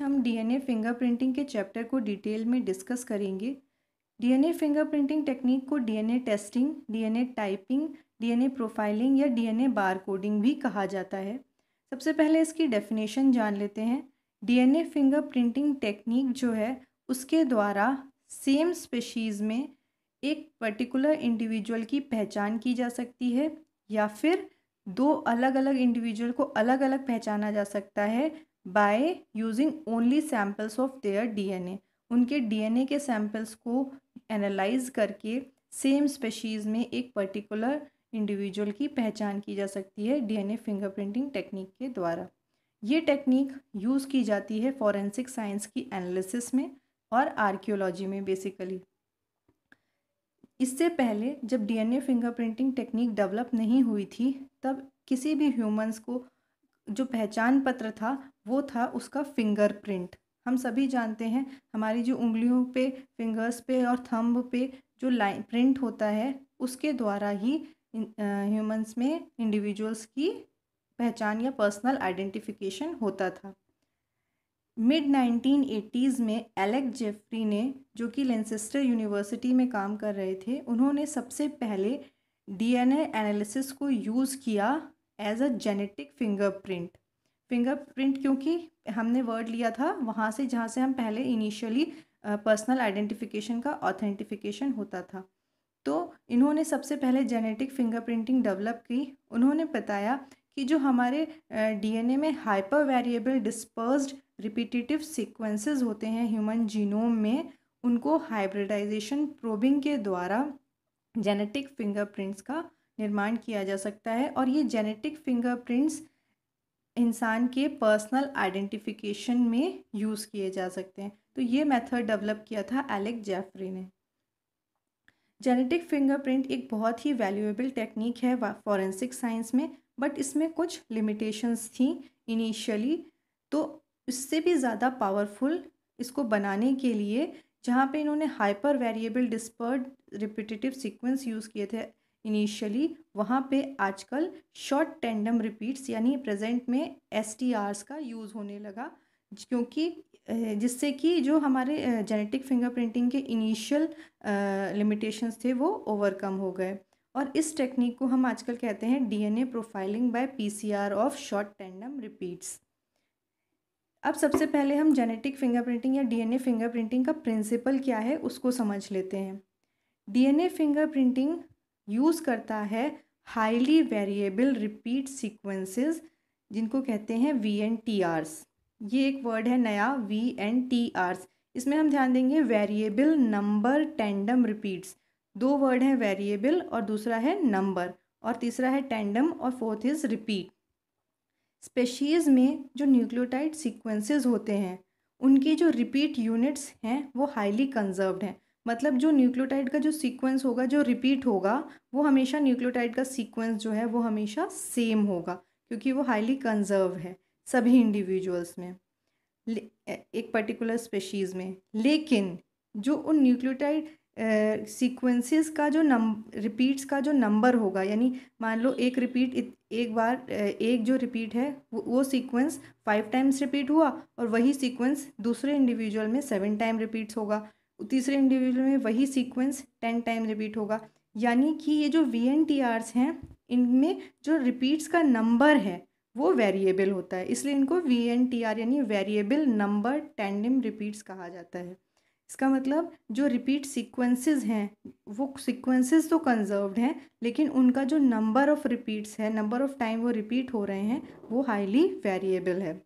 हम DNA fingerprinting के chapter को डिटेल में डिस्कस करेंगे। डीएनए फिंगरप्रिंटिंग टेक्निक को DNA testing DNA typing DNA profiling या डीएनए बार कोडिंग भी कहा जाता है। सबसे पहले इसकी डेफिनेशन जान लेते हैं। डीएनए फिंगरप्रिंटिंग टेक्निक जो है, उसके द्वारा सेम स्पेशीज़ में एक पर्टिकुलर इंडिविजुअल की पहचान की जा सकती है या फिर दो अलग अलग इंडिविजुअल को अलग अलग पहचाना जा सकता है। By using only samples of their DNA उनके डीएनए के सैम्पल्स को एनालाइज करके सेम स्पेशीज़ में एक पर्टिकुलर इंडिविजुअल की पहचान की जा सकती है डीएनए फिंगरप्रिंटिंग टेक्निक के द्वारा। ये टेक्निक यूज़ की जाती है फॉरेंसिक साइंस की एनालिसिस में और आर्कियोलॉजी में बेसिकली इससे पहले जब डीएनए फिंगरप्रिंटिंग टेक्निक डेवलप नहीं हुई थी, तब किसी भी ह्यूमंस को जो पहचान पत्र था, वो था उसका फिंगरप्रिंट हम सभी जानते हैं, हमारी जो उंगलियों पे फिंगर्स पे और थंब पे जो लाइन प्रिंट होता है, उसके द्वारा ही ह्यूमंस में इंडिविजुअल्स की पहचान या पर्सनल आइडेंटिफिकेशन होता था। मिड नाइनटीन एटीज़ में एलेक जेफरी ने, जो कि लेंसेस्टर यूनिवर्सिटी में काम कर रहे थे, उन्होंने सबसे पहले डीएनए एनालिसिस को यूज़ किया as a genetic fingerprint fingerprint क्योंकि हमने वर्ड लिया था, वहाँ से जहाँ से हम पहले इनिशियली पर्सनल आइडेंटिफिकेशन का ऑथेंटिफिकेशन होता था। तो इन्होंने सबसे पहले जेनेटिक फिंगरप्रिंटिंग डेवलप की। उन्होंने बताया कि जो हमारे डीएनए में hyper variable dispersed repetitive sequences होते हैं ह्यूमन जीनोम में, उनको हाइब्रिडाइजेशन प्रोबिंग के द्वारा जेनेटिक फिंगरप्रिंट्स का निर्माण किया जा सकता है और ये जेनेटिक फिंगरप्रिंट्स इंसान के पर्सनल आइडेंटिफिकेशन में यूज़ किए जा सकते हैं। तो ये मेथड डेवलप किया था एलेक जेफरी ने। जेनेटिक फिंगरप्रिंट एक बहुत ही वैल्यूएबल टेक्निक है फॉरेंसिक साइंस में बट इसमें कुछ लिमिटेशंस थी इनिशियली तो इससे भी ज़्यादा पावरफुल इसको बनाने के लिए जहाँ पे इन्होंने hyper variable dispersed repetitive sequence use किए थे। इनिशियली वहाँ पे आजकल शॉर्ट टेंडम रिपीट्स यानी प्रेजेंट में एस का यूज़ होने लगा, क्योंकि जिससे कि जो हमारे जेनेटिक फिंगरप्रिंटिंग के इनिशियल लिमिटेशंस थे, वो ओवरकम हो गए। और इस टेक्निक को हम आजकल कहते हैं DNA profiling by PCR of short tandem repeats अब सबसे पहले हम जेनेटिक फिंगरप्रिंटिंग या डीएनए फिंगरप्रिंटिंग का प्रिंसिपल क्या है, उसको समझ लेते हैं। डीएनए फिंगरप्रिंटिंग यूज़ करता है हाईली वेरिएबल रिपीट सीक्वेंसेस, जिनको कहते हैं वी एन टी आर्स ये एक वर्ड है नया वी एन टी आर्स इसमें हम ध्यान देंगे वेरिएबल, नंबर, टेंडम, रिपीट्स। दो वर्ड हैं वेरिएबल और दूसरा है नंबर, और तीसरा है टेंडम और फोर्थ इज़ रिपीट। स्पेशीज़ में जो न्यूक्लियोटाइड सीक्वेंसेस होते हैं, उनकी जो रिपीट यूनिट्स हैं, वो हाईली कंजर्व्ड हैं। मतलब जो न्यूक्लियोटाइड का जो सीक्वेंस होगा, जो रिपीट होगा, वो हमेशा न्यूक्लियोटाइड का सीक्वेंस जो है, वो हमेशा सेम होगा, क्योंकि वो हाईली कंजर्व है सभी इंडिविजुअल्स में एक पर्टिकुलर स्पेशीज़ में। लेकिन जो उन न्यूक्लियोटाइड सीक्वेंसेस का जो नम, रिपीट्स का जो नंबर होगा, यानी मान लो एक रिपीट एक बार एक जो रिपीट है वो सीक्वेंस फाइव टाइम्स रिपीट हुआ और वही सीक्वेंस दूसरे इंडिविजुअल में सेवन टाइम रिपीट्स होगा। तीसरे इंडिविजुअल में वही सीक्वेंस टेन टाइम रिपीट होगा। यानी कि ये जो वी एन टी आर्स हैं, इनमें जो रिपीट्स का नंबर है, वो वेरिएबल होता है। इसलिए इनको वी एन टी आर यानी वेरिएबल नंबर टेंडम रिपीट्स कहा जाता है। इसका मतलब जो रिपीट सीक्वेंसेस हैं, वो सीक्वेंसेस तो कंजर्व्ड हैं, लेकिन उनका जो नंबर ऑफ़ रिपीट्स है नंबर ऑफ़ टाइम वो रिपीट हो रहे हैं, वो हाईली वेरिएबल है।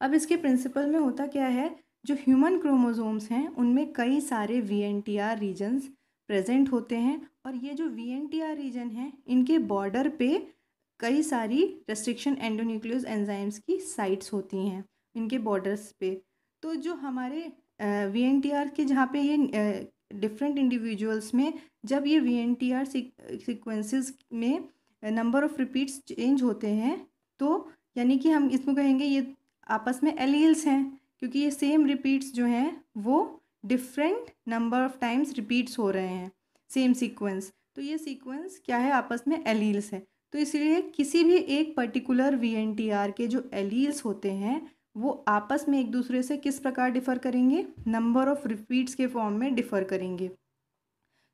अब इसके प्रिंसिपल में होता क्या है? जो ह्यूमन क्रोमोजोम्स हैं, उनमें कई सारे V N T R regions present होते हैं और ये जो V N T R region हैं, इनके बॉर्डर पे कई सारी रेस्ट्रिक्शन एंडोन्यूक्लियस एंजाइम्स की साइट्स होती हैं, इनके बॉर्डर्स पे। तो जो हमारे वी एन टी आर के जहाँ पे ये डिफरेंट इंडिविजुअल्स में, जब ये V N T R sequences में नंबर ऑफ़ रिपीट्स चेंज होते हैं तो यानी कि हम इसमें कहेंगे ये आपस में एलील्स हैं। क्योंकि ये सेम रिपीट्स जो हैं, वो different number of times repeats हो रहे हैं। सेम सीक्वेंस तो ये सीक्वेंस क्या है? आपस में एलील्स है। तो इसलिए किसी भी एक पर्टिकुलर वीएनटीआर के जो एलील्स होते हैं, वो आपस में एक दूसरे से किस प्रकार डिफ़र करेंगे? नंबर ऑफ़ रिपीट्स के फॉर्म में डिफ़र करेंगे।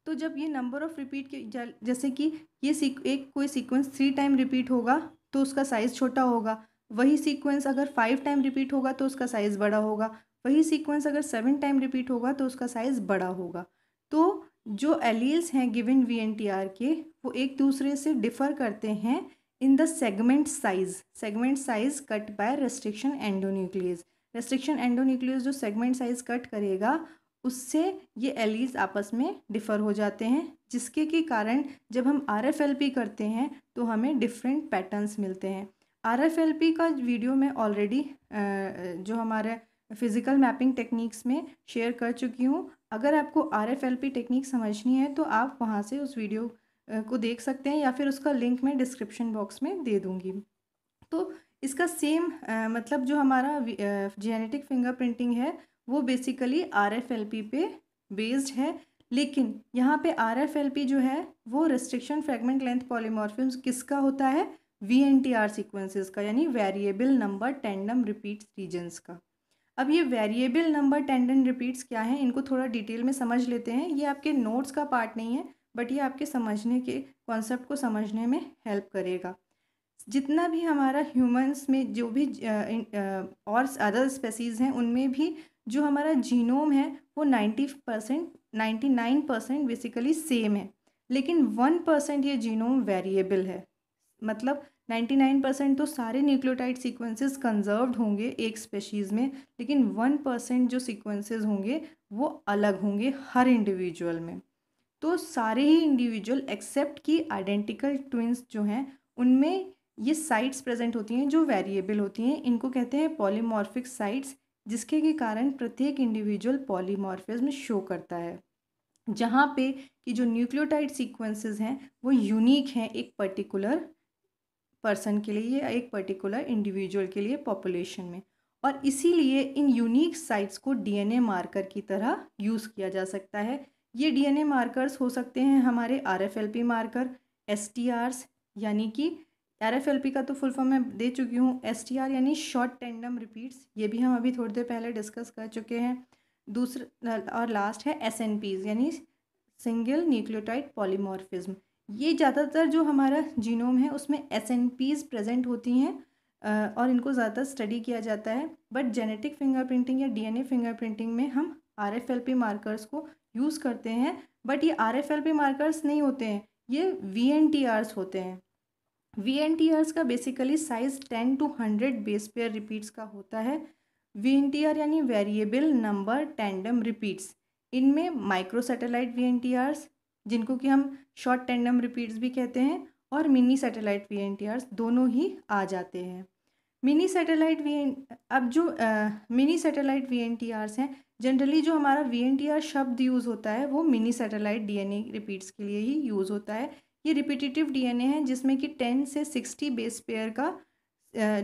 तो जब ये नंबर ऑफ़ रिपीट के जैसे कि ये एक कोई सीक्वेंस थ्री टाइम रिपीट होगा तो उसका साइज़ छोटा होगा। वही सीक्वेंस अगर फाइव टाइम रिपीट होगा तो उसका साइज़ बड़ा होगा। वही सीक्वेंस अगर सेवन टाइम रिपीट होगा तो उसका साइज़ बड़ा होगा। तो जो एलील्स हैं given V N T R के, वो एक दूसरे से डिफ़र करते हैं in the segment size segment size cut by restriction endonuclease restriction endonuclease जो सेगमेंट साइज़ कट करेगा, उससे ये एलीज आपस में डिफ़र हो जाते हैं, जिसके के कारण जब हम आर एफ़ एल पी करते हैं तो हमें डिफरेंट पैटर्न्स मिलते हैं। RFLP का वीडियो मैं ऑलरेडी जो हमारे फ़िज़िकल मैपिंग टेक्निक्स में शेयर कर चुकी हूँ। अगर आपको RFLP टेक्निक समझनी है तो आप वहाँ से उस वीडियो को देख सकते हैं या फिर उसका लिंक मैं डिस्क्रिप्शन बॉक्स में दे दूँगी। तो इसका सेम मतलब जो हमारा जेनेटिक फिंगरप्रिंटिंग है, वो बेसिकली एल पी बेस्ड है। लेकिन यहाँ पे पी जो है, वो रिस्ट्रिक्शन फ्रेगमेंट लेंथ पॉलीमॉर्फिज्म किसका होता है? V N T R sequences का, यानी variable number tandem repeats regions का। अब ये वेरिएबल नंबर टेंडम रिपीट्स क्या हैं, इनको थोड़ा डिटेल में समझ लेते हैं। ये आपके नोट्स का पार्ट नहीं है बट ये आपके समझने के कॉन्सेप्ट को समझने में हेल्प करेगा। जितना भी हमारा ह्यूमंस में जो भी और अदर स्पेसीज़ हैं, उनमें भी जो हमारा जीनोम है, वो ninety percent ninety nine percent basically same है। लेकिन वन परसेंट ये जीनोम वेरिएबल है। मतलब नाइन्टी नाइन परसेंट तो सारे न्यूक्लियोटाइड सीक्वेंसेस कंजर्व्ड होंगे एक स्पेशीज़ में, लेकिन वन परसेंट जो सीक्वेंसेस होंगे वो अलग होंगे हर इंडिविजुअल में। तो सारे ही इंडिविजुअल एक्सेप्ट की आइडेंटिकल ट्विंस जो हैं, उनमें ये साइट्स प्रेजेंट होती हैं जो वेरिएबल होती हैं। इनको कहते हैं पॉलीमॉर्फिक साइट्स, जिसके के कारण प्रत्येक इंडिविजुअल पॉलीमॉर्फिज्म शो करता है। जहाँ पे कि जो न्यूक्लियोटाइड सीक्वेंसेस हैं, वो यूनिक हैं एक पर्टिकुलर पर्सन के लिए या एक पर्टिकुलर इंडिविजुअल के लिए पॉपुलेशन में। और इसीलिए इन यूनिक साइट्स को डीएनए मार्कर की तरह यूज़ किया जा सकता है। ये डीएनए मार्कर्स हो सकते हैं हमारे आरएफएलपी मार्कर एसटीआरस यानी कि आरएफएलपी का तो फुल फॉर्म मैं दे चुकी हूँ। एसटीआर यानी शॉर्ट टेंडम रिपीट्स ये भी हम अभी थोड़ी देर पहले डिस्कस कर चुके हैं। दूसरा, और लास्ट है एस यानी सिंगल न्यूक्लियोटाइड पॉलीमॉर्फिज्म ये ज़्यादातर जो हमारा जीनोम है, उसमें एस एन पीज़ प्रेजेंट होती हैं और इनको ज़्यादा स्टडी किया जाता है। बट जेनेटिक फिंगर फिंगरप्रिंटिंग या डीएनए फिंगरप्रिंटिंग में हम आरएफएलपी मार्कर्स को यूज़ करते हैं बट ये R F L P markers नहीं होते हैं, ये वी एन टी आर्स होते हैं। वी एन टी आर्स का basically size ten to hundred base pair repeats का होता है। वी एन टी आर यानी वेरिएबल नंबर टेंडम रिपीट्स इनमें micro satellite V N T Rs जिनको कि हम शॉर्ट टेंडम रिपीट्स भी कहते हैं और mini satellite V N T दोनों ही आ जाते हैं। मिनी सैटेलाइट वी एन अब जो mini satellite V N T हैं जनरली जो हमारा वी एन टी आर शब्द यूज़ होता है, वो mini satellite D N A repeats के लिए ही यूज़ होता है। ये रिपीटेटिव डी एन ए है, जिसमें कि टेन से सिक्सटी बेस पेयर का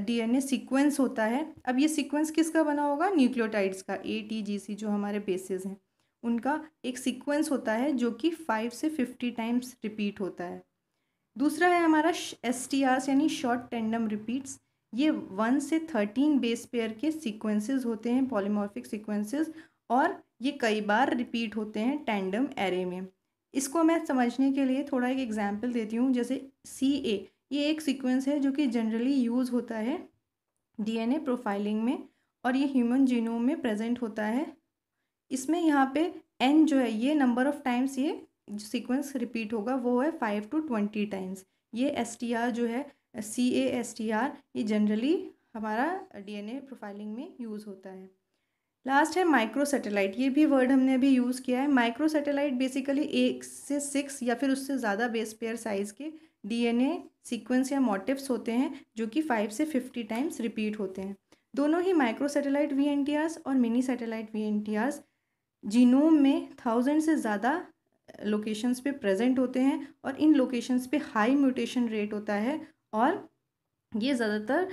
डी एन ए सिक्वेंस होता है। अब ये सिक्वेंस किसका बना होगा? न्यूक्लियोटाइड्स का ए टी जी सी जो हमारे बेसिस हैं। उनका एक सीक्वेंस होता है जो कि फाइव से फिफ्टी टाइम्स रिपीट होता है। दूसरा है हमारा एस टी आर यानी शॉर्ट टेंडम रिपीट्स ये वन से थर्टीन बेस पेयर के सीक्वेंसेस होते हैं पॉलीमॉर्फिक सीक्वेंसेस और ये कई बार रिपीट होते हैं टैंडम एरे में। इसको मैं समझने के लिए थोड़ा एक एग्जांपल देती हूँ, जैसे सी ए ये एक सीक्वेंस है जो कि जनरली यूज़ होता है डीएनए प्रोफाइलिंग में, और ये ह्यूमन जीनोम में प्रेजेंट होता है। इसमें यहाँ पे एन जो है, ये नंबर ऑफ़ टाइम्स ये सीक्वेंस रिपीट होगा, वो है फाइव टू ट्वेंटी टाइम्स ये एस टी आर जो है C A S T R ये जनरली हमारा डीएनए प्रोफाइलिंग में यूज़ होता है। लास्ट है माइक्रो सैटेलाइट ये भी वर्ड हमने अभी यूज़ किया है। माइक्रो सैटेलाइट बेसिकली एक से सिक्स या फिर उससे ज़्यादा बेस पेयर साइज़ के डीएनए सीक्वेंस या मोटिव्स होते हैं, जो कि फाइव से फिफ्टी टाइम्स रिपीट होते हैं। दोनों ही माइक्रो सैटेलाइट वी एन और mini satellite V N genome में थाउज़ेंड से ज़्यादा लोकेशंस पे प्रेजेंट होते हैं और इन लोकेशंस पे हाई म्यूटेशन रेट होता है और ये ज़्यादातर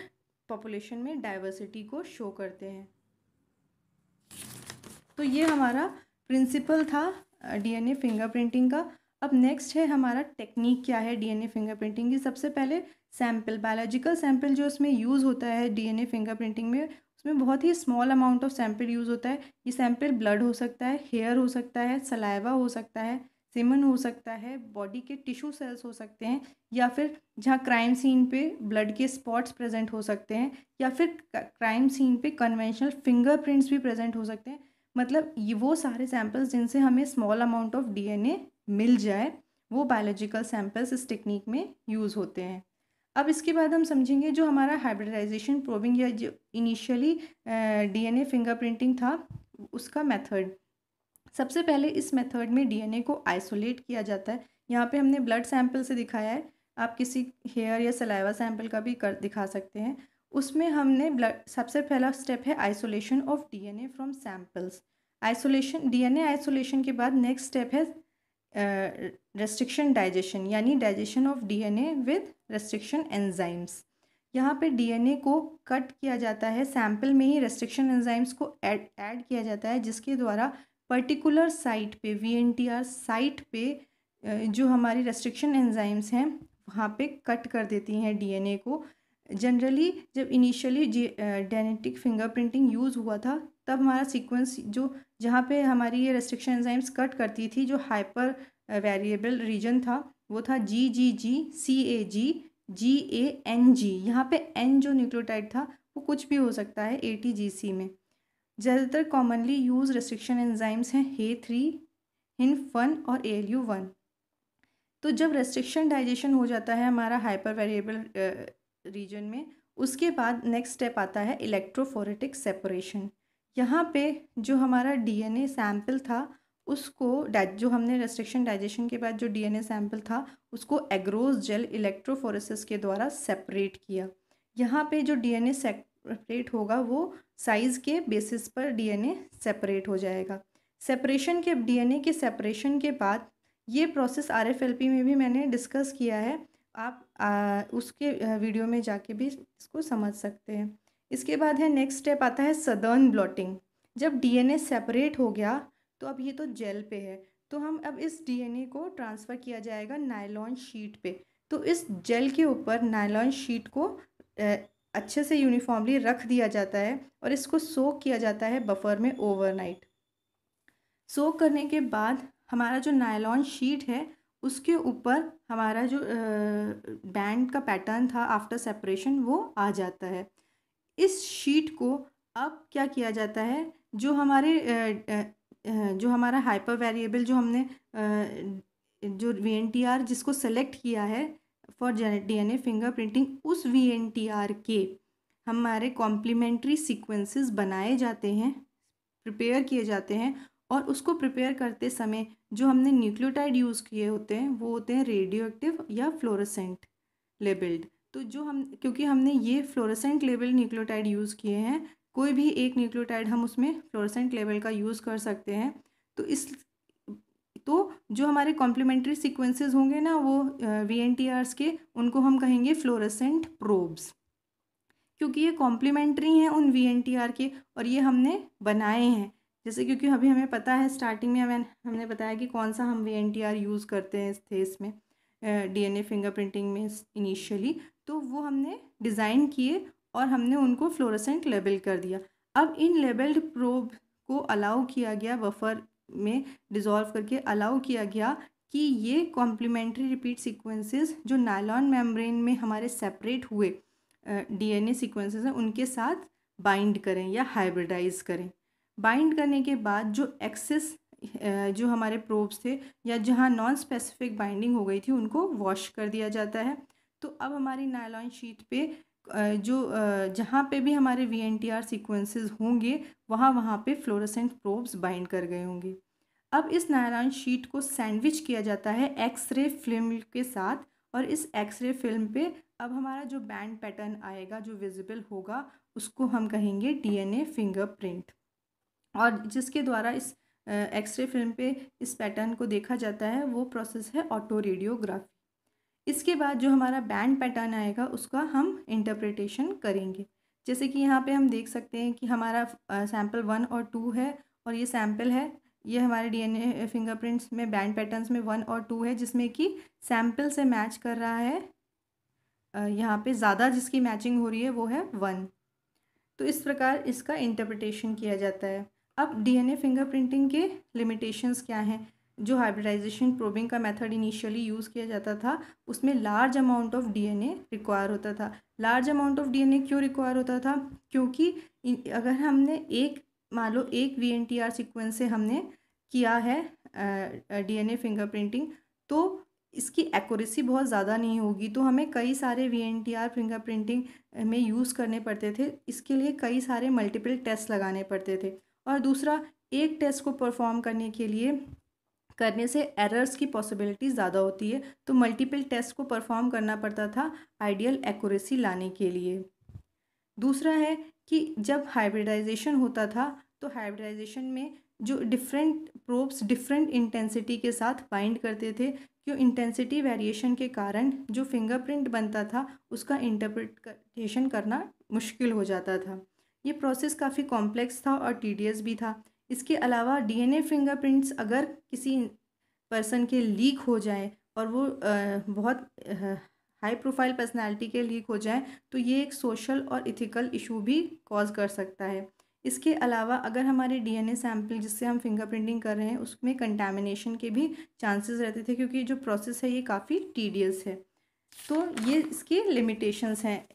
पॉपुलेशन में डाइवर्सिटी को शो करते हैं। तो ये हमारा प्रिंसिपल था डीएनए फिंगरप्रिंटिंग का। अब नेक्स्ट है हमारा टेक्निक क्या है डीएनए फिंगरप्रिंटिंग की। सबसे पहले सैंपल बायोलॉजिकल सैंपल जो उसमें यूज़ होता है डीएनए फिंगरप्रिंटिंग में उसमें बहुत ही small amount of sample use होता है। ये सैंपल ब्लड हो सकता है हेयर हो सकता है सलाइवा हो सकता है सिमन हो सकता है बॉडी के टिश्यू सेल्स हो सकते हैं, या फिर जहाँ क्राइम सीन पे ब्लड के स्पॉट्स प्रेजेंट हो सकते हैं, या फिर क्राइम सीन पे कन्वेंशनल फिंगरप्रिंट्स भी प्रेजेंट हो सकते हैं। मतलब ये वो सारे सैंपल्स जिनसे हमें स्मॉल अमाउंट ऑफ़ डीएनए मिल जाए, वो बायोलॉजिकल सैंपल्स इस टेक्निक में यूज़ होते हैं। अब इसके बाद हम समझेंगे जो हमारा हाइब्रिडाइजेशन प्रोबिंग या जो इनिशियली डीएनए फिंगरप्रिंटिंग था, उसका मेथड सबसे पहले इस मेथड में डीएनए को आइसोलेट किया जाता है। यहाँ पे हमने ब्लड सैंपल से दिखाया है। आप किसी हेयर या सलाइवा सैंपल का भी कर, दिखा सकते हैं। उसमें हमने ब्लड सबसे पहला स्टेप है isolation of DNA from samples isolation DNA isolation के बाद नेक्स्ट स्टेप है रेस्ट्रिक्शन डाइजेशन यानी digestion of DNA with restriction enzymes यहाँ पे डीएनए को कट किया जाता है सैंपल में ही रेस्ट्रिक्शन एंजाइम्स को ऐड ऐड किया जाता है, जिसके द्वारा पर्टिकुलर साइट पे वीएनटीआर साइट पे जो हमारी रेस्ट्रिक्शन एंजाइम्स हैं, वहाँ पे कट कर देती हैं डीएनए को। जनरली जब इनिशियली जेनेटिक फिंगरप्रिंटिंग यूज़ हुआ था तब हमारा सीक्वेंस जो, जहाँ पे हमारी ये रेस्ट्रिक्शन एंजाइम्स कट करती थी, जो हाइपर वेरिएबल रीजन था, वो था जी जी जी सी ए जी जी ए एन जी यहाँ पे एन जो न्यूक्लियोटाइड था, वो कुछ भी हो सकता है ए टी जी सी में। ज़्यादातर कॉमनली यूज़ रेस्ट्रिक्शन एंजाइम्स हैं हे थ्री हिन वन और ए एल यू वन तो जब रेस्ट्रिक्शन डाइजेशन हो जाता है हमारा हाइपर वेरिएबल रीजन में, उसके बाद नेक्स्ट स्टेप आता है इलेक्ट्रोफोरेटिक सेपरेशन यहाँ पे जो हमारा डीएनए सैंपल था उसको जो हमने रेस्ट्रिक्शन डाइजेशन के बाद जो डीएनए सैंपल था उसको एग्रोज जेल इलेक्ट्रोफोरेसिस के द्वारा सेपरेट किया। यहाँ पे जो डीएनए सेपरेट होगा वो साइज़ के बेसिस पर डीएनए सेपरेट हो जाएगा। सेपरेशन के डीएनए के सेपरेशन के बाद ये प्रोसेस आरएफएलपी में भी मैंने डिस्कस किया है। आप आ, उसके वीडियो में जाके भी इसको समझ सकते हैं। इसके बाद है नेक्स्ट स्टेप आता है सदर्न ब्लॉटिंग जब डीएनए सेपरेट हो गया तो अब ये तो जेल पे है। तो हम अब इस डीएनए को ट्रांसफ़र किया जाएगा नायलॉन शीट पे। तो इस जेल के ऊपर नायलॉन शीट को अच्छे से यूनिफॉर्मली रख दिया जाता है और इसको सोक किया जाता है बफर में ओवरनाइट सोक करने के बाद हमारा जो नायलॉन शीट है, उसके ऊपर हमारा जो बैंड का पैटर्न था आफ्टर सेपरेशन वो आ जाता है। इस शीट को अब क्या किया जाता है? जो हमारे जो हमारा हाइपर वेरिएबल जो हमने जो वीएनटीआर जिसको सेलेक्ट किया है फॉर डीएनए फिंगरप्रिंटिंग उस वी एन टी आर के हमारे कॉम्प्लीमेंट्री सीक्वेंसेस बनाए जाते हैं प्रिपेयर किए जाते हैं और उसको प्रिपेयर करते समय जो हमने न्यूक्लियोटाइड यूज़ किए होते हैं, वो होते हैं रेडियो एक्टिव या फ्लोरोसेंट लेबल्ड तो जो हम, क्योंकि हमने ये फ्लोरोसेंट लेवल न्यूक्लियोटाइड यूज़ किए हैं, कोई भी एक न्यूक्लियोटाइड हम उसमें फ्लोरोसेंट लेवल का यूज़ कर सकते हैं। तो इस तो जो हमारे कॉम्प्लीमेंट्री सीक्वेंसेस होंगे ना, वो वी एन टी आर्स के, उनको हम कहेंगे फ्लोरोसेंट प्रोब्स। क्योंकि ये कॉम्प्लीमेंट्री हैं उन वी एन टी आर के, और ये हमने बनाए हैं। जैसे क्योंकि अभी हमें पता है स्टार्टिंग में हमें, हमने बताया कि कौन सा हम V N T R use करते हैं इस थेस में डी एन ए फिंगरप्रिंटिंग में इनिशियली तो वो हमने डिज़ाइन किए और हमने उनको फ्लोरोसेंट लेबल कर दिया। अब इन लेबल्ड प्रोब को अलाउ किया गया बफर में डिज़ोल्व करके अलाउ किया गया कि ये कॉम्प्लीमेंट्री रिपीट सीक्वेंसेस जो नायलॉन मेम्ब्रेन में हमारे सेपरेट हुए डीएनए सीक्वेंसेस हैं, उनके साथ बाइंड करें या हाइब्रिडाइज करें। बाइंड करने के बाद जो एक्सेस जो हमारे प्रोब्स थे या जहाँ नॉन स्पेसिफिक बाइंडिंग हो गई थी, उनको वॉश कर दिया जाता है। तो अब हमारी नायलॉन शीट पे जो जहाँ पे भी हमारे V N T R sequences होंगे, वहाँ वहाँ पे फ्लोरोसेंट प्रोब्स बाइंड कर गए होंगे। अब इस नायलॉन शीट को सैंडविच किया जाता है एक्सरे फ़िल्म के साथ और इस एक्सरे फ़िल्म पे अब हमारा जो बैंड पैटर्न आएगा, जो विजिबल होगा, उसको हम कहेंगे डीएनए फिंगरप्रिंट और जिसके द्वारा इस एक्सरे फ़िल्म पे इस पैटर्न को देखा जाता है, वो प्रोसेस है ऑटो रेडियोग्राफी इसके बाद जो हमारा बैंड पैटर्न आएगा, उसका हम इंटरप्रिटेशन करेंगे। जैसे कि यहाँ पे हम देख सकते हैं कि हमारा सैंपल वन और टू है और ये सैंपल है। ये हमारे डीएनए फिंगरप्रिंट्स में बैंड पैटर्न्स में वन और टू है, जिसमें कि सैंपल से मैच कर रहा है। यहाँ पे ज़्यादा जिसकी मैचिंग हो रही है, वो है वन तो इस प्रकार इसका इंटरप्रिटेशन किया जाता है। अब डीएनए फिंगरप्रिंटिंग के लिमिटेशंस क्या हैं? जो हाइब्रिडाइजेशन प्रोबिंग का मेथड इनिशियली यूज़ किया जाता था, उसमें large amount of DNA require होता था। लार्ज अमाउंट ऑफ़ डीएनए क्यों रिक्वायर होता था? क्योंकि अगर हमने एक, मान लो एक V N T R sequence से हमने किया है डीएनए फिंगरप्रिंटिंग तो इसकी एक्यूरेसी बहुत ज़्यादा नहीं होगी। तो हमें कई सारे V N T R fingerprinting में यूज़ करने पड़ते थे। इसके लिए कई सारे मल्टीपल टेस्ट लगाने पड़ते थे। और दूसरा, एक टेस्ट को परफॉर्म करने के लिए करने से एरर्स की पॉसिबिलिटी ज़्यादा होती है। तो मल्टीपल टेस्ट को परफॉर्म करना पड़ता था आइडियल एक्यूरेसी लाने के लिए। दूसरा है कि जब हाइब्रिडाइजेशन होता था तो हाइब्रिडाइजेशन में जो डिफरेंट प्रोब्स डिफरेंट इंटेंसिटी के साथ बाइंड करते थे, क्यों इंटेंसिटी वेरिएशन के कारण जो फिंगरप्रिंट बनता था, उसका इंटरप्रिटेशन करना मुश्किल हो जाता था। ये प्रोसेस काफ़ी कॉम्प्लेक्स था और टीडियस भी था। इसके अलावा डीएनए फिंगरप्रिंट्स अगर किसी पर्सन के लीक हो जाए और वो बहुत हाई प्रोफ़ाइल पर्सनालिटी के लीक हो जाए तो ये एक सोशल और इथिकल इशू भी कॉज कर सकता है। इसके अलावा अगर हमारे डीएनए सैंपल जिससे हम फिंगरप्रिंटिंग कर रहे हैं, उसमें कंटेमिनेशन के भी चांसेस रहते थे, क्योंकि जो प्रोसेस है, ये काफ़ी टीडियस है। तो ये इसके लिमिटेशंस हैं।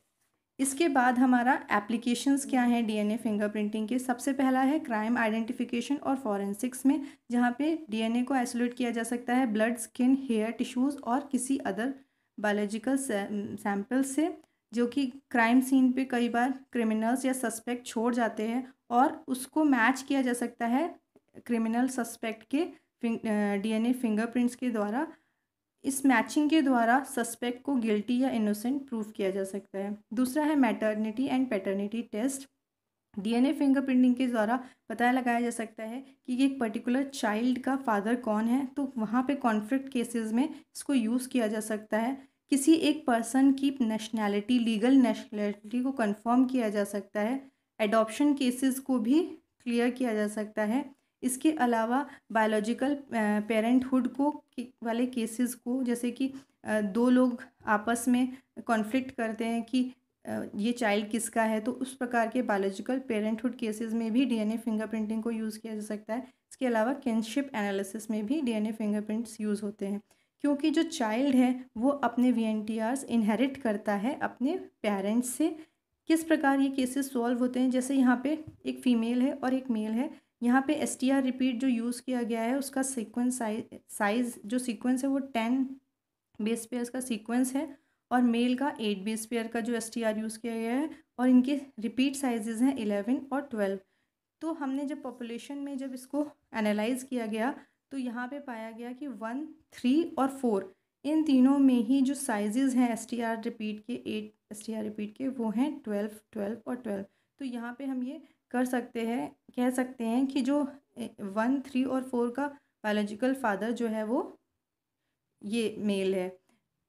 इसके बाद हमारा एप्लीकेशंस क्या हैं? डीएनए फिंगरप्रिंटिंग के सबसे पहला है क्राइम आइडेंटिफिकेशन और फॉरेंसिक्स में, जहाँ पे डीएनए को आइसोलेट किया जा सकता है ब्लड स्किन हेयर टिश्यूज़ और किसी अदर बायोलॉजिकल सैंपल से, जो कि क्राइम सीन पे कई बार क्रिमिनल्स या सस्पेक्ट छोड़ जाते हैं और उसको मैच किया जा सकता है क्रिमिनल सस्पेक्ट के डी डीएनए फिंगरप्रिंट्स के द्वारा। इस मैचिंग के द्वारा सस्पेक्ट को गिल्टी या इनोसेंट प्रूव किया जा सकता है। दूसरा है maternity and paternity test. DNA fingerprinting के द्वारा पता लगाया जा सकता है कि एक पर्टिकुलर चाइल्ड का फादर कौन है तो वहाँ पे कॉन्फ्लिक्ट केसेस में इसको यूज़ किया जा सकता है। किसी एक पर्सन की नेशनैलिटी, लीगल नेशनैलिटी को कंफर्म किया जा सकता है। एडॉप्शन केसेस को भी क्लियर किया जा सकता है। इसके अलावा बायोलॉजिकल पेरेंटहुड को वाले केसेस को, जैसे कि दो लोग आपस में कॉन्फ्लिक्ट करते हैं कि ये चाइल्ड किसका है तो उस प्रकार के बायोलॉजिकल पेरेंटहुड केसेस में भी डीएनए फिंगरप्रिंटिंग को यूज़ किया जा सकता है। इसके अलावा किनशिप एनालिसिस में भी डीएनए फिंगरप्रिंट्स यूज़ होते हैं, क्योंकि जो चाइल्ड है, वो अपने V N T Rs inherit करता है अपने पेरेंट्स से। किस प्रकार ये केसेस सॉल्व होते हैं, जैसे यहाँ पे एक फ़ीमेल है और एक मेल है यहाँ पे एस टी आर रिपीट जो यूज़ किया गया है, उसका सीक्वेंस साइज़ जो सीक्वेंस है वो टेन बेस पेयर्स का सीक्वेंस है और मेल का एट बेस पेयर का जो एस टी आर यूज़ किया गया है और इनके रिपीट साइजेज़ हैं एलेवन और ट्वेल्व तो हमने जब पॉपुलेशन में जब इसको एनालाइज किया गया तो यहाँ पे पाया गया कि वन थ्री और फोर इन तीनों में ही जो साइजेज़ हैं एस टी आर रिपीट के eight S T R repeat के, वो हैं ट्वेल्व ट्वेल्व और ट्वेल्व तो यहाँ पे हम ये कर सकते हैं, कह सकते हैं कि जो वन, थ्री और फोर का बायोलॉजिकल फादर जो है वो ये मेल है।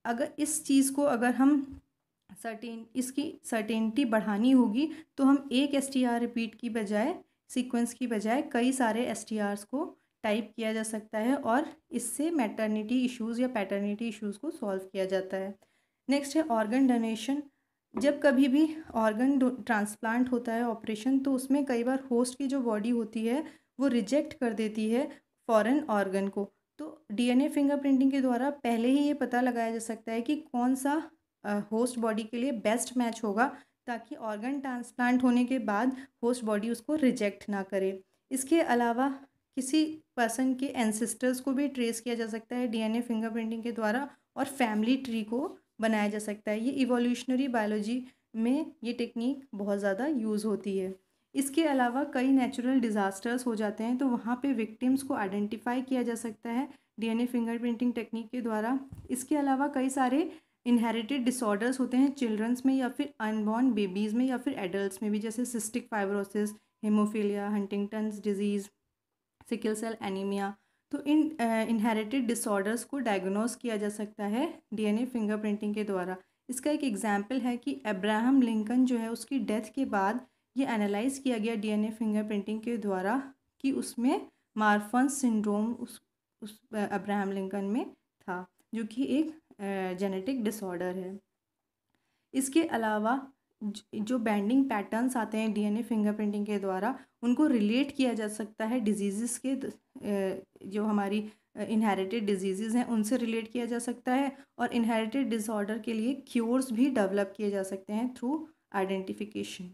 अगर इस चीज़ को अगर हम सर्टेन इसकी सर्टेनिटी बढ़ानी होगी तो हम एक एस टी आर रिपीट की बजाय सीक्वेंस की बजाय कई सारे एस टी को टाइप किया जा सकता है और इससे मैटर्निटी इश्यूज़ या पैटर्निटी इश्यूज़ को सॉल्व किया जाता है। नेक्स्ट है ऑर्गन डोनेशन जब कभी भी ऑर्गन ट्रांसप्लांट होता है ऑपरेशन तो उसमें कई बार होस्ट की जो बॉडी होती है, वो रिजेक्ट कर देती है फॉरेन ऑर्गन को। तो डीएनए फिंगरप्रिंटिंग के द्वारा पहले ही ये पता लगाया जा सकता है कि कौन सा होस्ट बॉडी के लिए बेस्ट मैच होगा, ताकि ऑर्गन ट्रांसप्लांट होने के बाद होस्ट बॉडी उसको रिजेक्ट ना करे। इसके अलावा किसी पर्सन के एंसिस्टर्स को भी ट्रेस किया जा सकता है डीएनए फिंगरप्रिंटिंग के द्वारा और फैमिली ट्री को बनाया जा सकता है। ये इवोल्यूशनरी बायोलॉजी में ये टेक्निक बहुत ज़्यादा यूज़ होती है। इसके अलावा कई नेचुरल डिज़ास्टर्स हो जाते हैं तो वहाँ पे विक्टिम्स को आइडेंटिफाई किया जा सकता है डीएनए फिंगरप्रिंटिंग टेक्निक के द्वारा। इसके अलावा कई सारे इनहेरिटेड डिसऑर्डर्स होते हैं चिल्ड्रंस में या फिर अनबॉर्न बेबीज़ में या फिर एडल्ट में भी, जैसे cystic fibrosis haemophilia Huntington's disease sickle cell anaemia तो इन इनहेरिटेड डिसऑर्डर्स को डायग्नोस किया जा सकता है डीएनए फिंगरप्रिंटिंग के द्वारा। इसका एक एग्ज़ाम्पल है कि अब्राहम लिंकन जो है, उसकी डेथ के बाद ये एनालाइज किया गया डीएनए फिंगरप्रिंटिंग के द्वारा कि उसमें मार्फन सिंड्रोम उस उस अब्राहम लिंकन में था, जो कि एक जेनेटिक डिसऑर्डर है। इसके अलावा जो बैंडिंग पैटर्न्स आते हैं डीएनए फिंगरप्रिंटिंग के द्वारा, उनको रिलेट किया जा सकता है डिज़ीज़ के जो हमारी इनहेरिटेड डिज़ीज़ हैं, उनसे रिलेट किया जा सकता है और इनहेरिटेड डिसऑर्डर के लिए क्योर्स भी डेवलप किए जा सकते हैं थ्रू आइडेंटिफिकेशन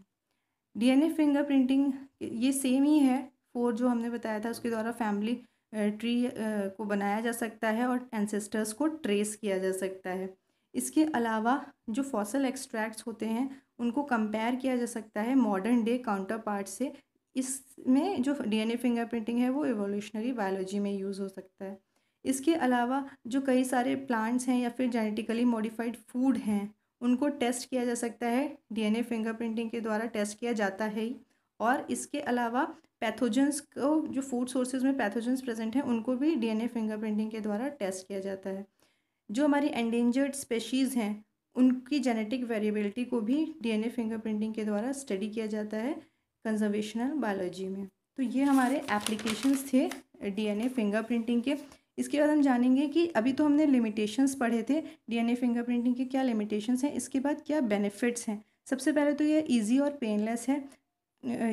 डीएनए फिंगरप्रिंटिंग ये सेम ही है फोर जो हमने बताया था, उसके द्वारा फैमिली ट्री को बनाया जा सकता है और एंसेस्टर्स को ट्रेस किया जा सकता है। इसके अलावा जो फॉसल एक्सट्रैक्ट्स होते हैं उनको कंपेयर किया जा सकता है मॉडर्न डे काउंटर पार्ट से। इसमें जो डीएनए फिंगरप्रिंटिंग है, वो एवोल्यूशनरी बायोलॉजी में यूज़ हो सकता है। इसके अलावा जो कई सारे प्लांट्स हैं या फिर जेनेटिकली मॉडिफाइड फ़ूड हैं, उनको टेस्ट किया जा सकता है। डीएनए फिंगरप्रिंटिंग के द्वारा टेस्ट किया जाता है ही। और इसके अलावा पैथोजेंस को, जो फ़ूड सोर्सेज में पैथोजेंस प्रेजेंट हैं, उनको भी डीएनए फिंगरप्रिंटिंग के द्वारा टेस्ट किया जाता है। जो हमारी एंडेंजर्ड स्पेशीज़ हैं उनकी जेनेटिक वेरिएबिलिटी को भी डीएनए फिंगरप्रिंटिंग के द्वारा स्टडी किया जाता है कंजर्वेशनल बायोलॉजी में। तो ये हमारे एप्लीकेशंस थे डीएनए फिंगरप्रिंटिंग के। इसके बाद हम जानेंगे कि अभी तो हमने लिमिटेशंस पढ़े थे। डीएनए फिंगरप्रिंटिंग के क्या लिमिटेशंस हैं? इसके बाद क्या बेनिफिट्स हैं? सबसे पहले तो ये ईजी और पेनलेस है।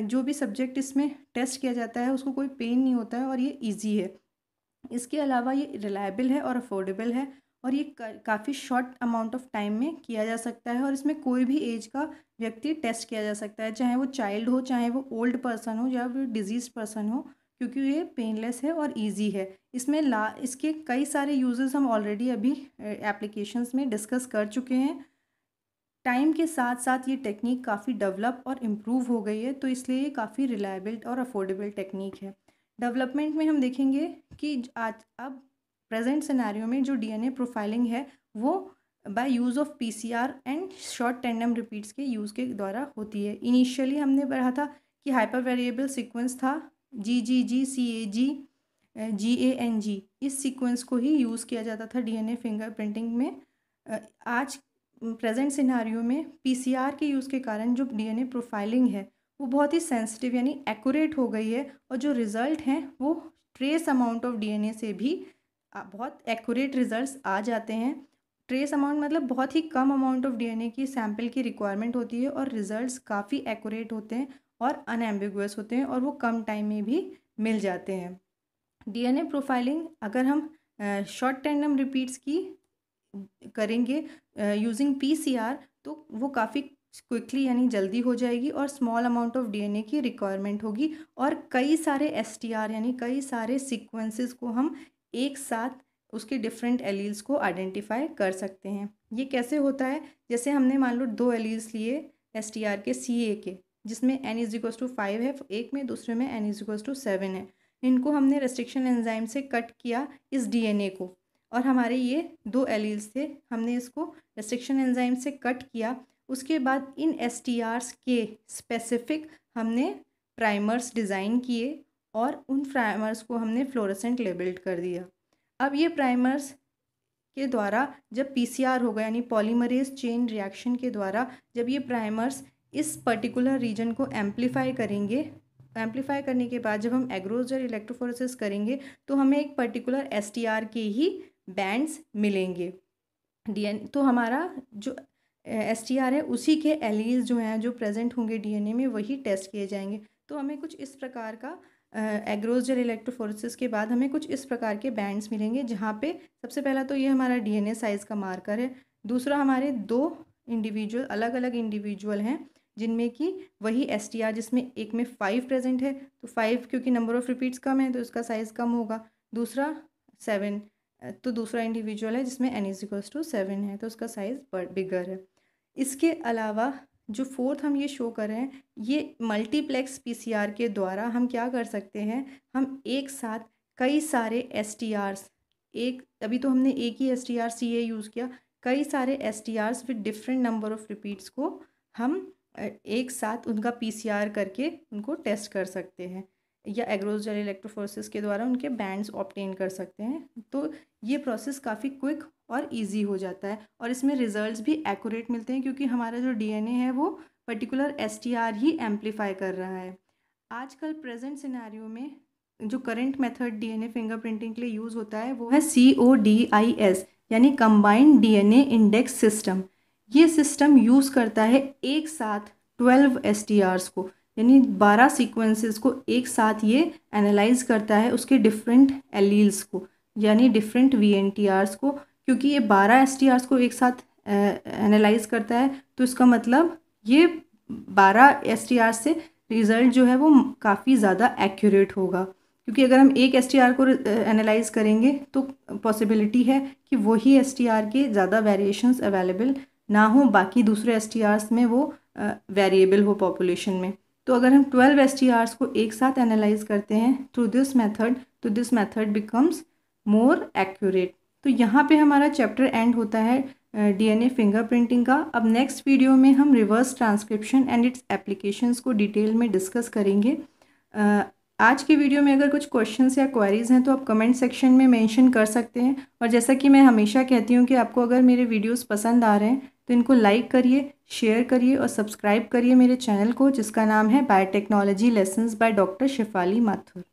जो भी सब्जेक्ट इसमें टेस्ट किया जाता है, उसको कोई पेन नहीं होता है और ये ईजी है। इसके अलावा ये रिलायबल है और अफोर्डेबल है। और ये काफ़ी शॉर्ट अमाउंट ऑफ़ टाइम में किया जा सकता है और इसमें कोई भी एज का व्यक्ति टेस्ट किया जा सकता है, चाहे वो चाइल्ड हो, चाहे वो ओल्ड पर्सन हो, या फिर डिज़ीज़ पर्सन हो, क्योंकि ये पेनलेस है और इजी है। इसमें ला, इसके कई सारे यूजेस हम ऑलरेडी अभी एप्लीकेशंस में डिस्कस कर चुके हैं। टाइम के साथ साथ ये टेक्निक काफ़ी डेवलप और इम्प्रूव हो गई है तो इसलिए ये काफ़ी रिलायबल और अफोर्डेबल टेक्निक है। डेवलपमेंट में हम देखेंगे कि आज, अब प्रेजेंट सिनेरियो में जो डीएनए प्रोफाइलिंग है, वो by use of PCR and short tandem repeats के यूज़ के द्वारा होती है। इनिशियली हमने पढ़ा था कि हाइपर वेरिएबल सीक्वेंस था जी जी जी सी ए जी जी ए एन जी इस सीक्वेंस को ही यूज़ किया जाता था डीएनए फिंगरप्रिंटिंग में। आज प्रेजेंट सिनारियो में पीसीआर के यूज़ के कारण जो डीएनए प्रोफाइलिंग है, वो बहुत ही सेंसिटिव यानी एक्यूरेट हो गई है और जो रिज़ल्ट हैं, वो ट्रेस अमाउंट ऑफ़ डीएनए से भी बहुत एक्यूरेट रिजल्ट्स आ जाते हैं। ट्रेस अमाउंट मतलब बहुत ही कम अमाउंट ऑफ़ डीएनए की सैंपल की रिक्वायरमेंट होती है और रिजल्ट्स काफ़ी एक्यूरेट होते हैं और अनएम्बिगुअस होते हैं और वो कम टाइम में भी मिल जाते हैं। डीएनए प्रोफाइलिंग अगर हम शॉर्ट टेंडम रिपीट्स की करेंगे यूजिंग पीसीआर तो वो काफ़ी क्विकली यानी जल्दी हो जाएगी और स्मॉल अमाउंट ऑफ़ डीएनए की रिक्वायरमेंट होगी और कई सारे एसटीआर यानी कई सारे सीक्वेंसेस को हम एक साथ उसके डिफरेंट एलील्स को आइडेंटिफाई कर सकते हैं। ये कैसे होता है? जैसे हमने मान लो दो एलील्स लिए एस टी आर के सी ए के, जिसमें N is equals to five है, एक में, दूसरे में N is equals to seven है। इनको हमने रेस्ट्रिक्शन एंजाइम से कट किया इस डीएनए को। और हमारे ये दो एलील्स थे, हमने इसको रेस्ट्रिक्शन एंजाइम से कट किया। उसके बाद इन एस के स्पेसिफिक हमने प्राइमर्स डिज़ाइन किए। और उन प्राइमर्स को हमने फ्लोरेसेंट लेबल्ड कर दिया। अब ये प्राइमर्स के द्वारा जब पीसीआर होगा, यानी पॉलीमरेज चेन रिएक्शन के द्वारा जब ये प्राइमर्स इस पर्टिकुलर रीजन को एम्पलीफाई करेंगे एम्पलीफाई करने के बाद जब हम एग्रोजर इलेक्ट्रोफोरेसिस करेंगे तो हमें एक पर्टिकुलर एसटीआर के ही बैंड्स मिलेंगे। डी तो हमारा जो एसटीआर है, उसी के एलीज जो हैं, जो प्रेजेंट होंगे डीएनए में, वही टेस्ट किए जाएँगे। तो हमें कुछ इस प्रकार का एग्रोजर इलेक्ट्रोफोरेसिस के बाद हमें कुछ इस प्रकार के बैंड्स मिलेंगे, जहाँ पे सबसे पहला तो ये हमारा डीएनए साइज़ का मार्कर है। दूसरा हमारे दो इंडिविजुअल अलग अलग इंडिविजुअल हैं, जिनमें कि वही एस टी आर जिसमें एक में फाइव प्रेजेंट है तो फाइव क्योंकि नंबर ऑफ़ रिपीट्स कम है तो उसका साइज़ कम होगा। दूसरा सेवन तो दूसरा इंडिविजुअल है जिसमें एन इज़ टू सेवन है तो उसका साइज़ बिगर है। इसके अलावा जो फोर्थ हम ये शो कर रहे हैं, ये मल्टीप्लेक्स पीसीआर के द्वारा हम क्या कर सकते हैं? हम एक साथ कई सारे एस एक, अभी तो हमने एक ही S T R C A use किया, कई सारे S T Rs with different number of repeats को हम एक साथ उनका पी सी आर करके उनको टेस्ट कर सकते हैं। या एग्रोजल इलेक्ट्रोफोर्सिस के द्वारा उनके बैंड्स ऑप्टेन कर सकते हैं। तो ये प्रोसेस काफ़ी क्विक और इजी हो जाता है और इसमें रिजल्ट्स भी एक्यूरेट मिलते हैं क्योंकि हमारा जो डीएनए है वो पर्टिकुलर एसटीआर ही एम्पलीफाई कर रहा है। आजकल प्रेजेंट सिनेरियो में जो करंट मेथड डीएनए फिंगरप्रिंटिंग के लिए यूज़ होता है वो है C O D I S यानी कंबाइंड डीएनए इंडेक्स सिस्टम ये सिस्टम यूज़ करता है एक साथ ट्वेल्व एस को। यानी बारह सीक्वेंसेस को एक साथ ये एनालाइज करता है उसके डिफरेंट एलील्स को, यानी डिफरेंट वी को, क्योंकि ये बारह एस को एक साथ एनालाइज करता है तो इसका मतलब ये बारह एसटीआर से रिज़ल्ट जो है वो काफ़ी ज़्यादा एक्यूरेट होगा। क्योंकि अगर हम एक एसटीआर को एनालाइज करेंगे तो पॉसिबिलिटी है कि वही एसटीआर के ज़्यादा वेरिएशंस अवेलेबल ना हो, बाकी दूसरे एस में वो वेरिएबल हो पॉपुलेशन में। तो अगर हम ट्वेल्व एस को एक साथ एनालाइज करते हैं थ्रू दिस मेथड तो this method becomes more accurate तो यहाँ पे हमारा चैप्टर एंड होता है डीएनए फिंगरप्रिंटिंग का। अब नेक्स्ट वीडियो में हम reverse transcription and its applications को डिटेल में डिस्कस करेंगे। आज की वीडियो में अगर कुछ क्वेश्चंस या क्वेरीज़ हैं तो आप कमेंट सेक्शन में मेंशन कर सकते हैं। और जैसा कि मैं हमेशा कहती हूँ कि आपको अगर मेरे वीडियोस पसंद आ रहे हैं तो इनको लाइक करिए। शेयर करिए और सब्सक्राइब करिए मेरे चैनल को, जिसका नाम है biotechnology lessons by doctor Shifali Mathur